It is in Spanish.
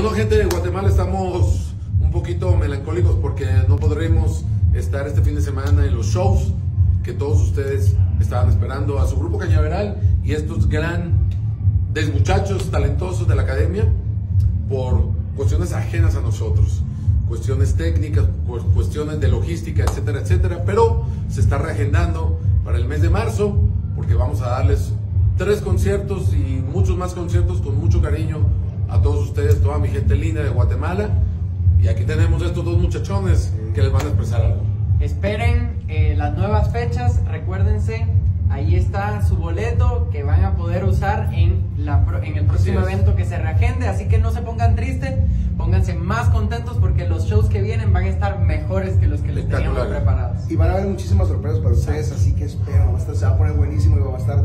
Bueno, gente de Guatemala, estamos un poquito melancólicos porque no podremos estar este fin de semana en los shows que todos ustedes estaban esperando a su grupo Cañaveral y estos grandes muchachos talentosos de la academia por cuestiones ajenas a nosotros, cuestiones técnicas, cuestiones de logística, etcétera, etcétera, pero se está reagendando para el mes de marzo porque vamos a darles tres conciertos y muchos más conciertos con mucho cariño a todos ustedes, toda mi gente linda de Guatemala. Y aquí tenemos estos dos muchachones que les van a expresar algo. Esperen eh, las nuevas fechas, recuérdense, ahí está su boleto que van a poder usar en, la, en el próximo evento que se reagende, así que no se pongan tristes, pónganse más contentos porque los shows que vienen van a estar mejores que los que les teníamos preparados. Y van a haber muchísimas sorpresas para ustedes, así que esperen, se va a poner buenísimo y va a estar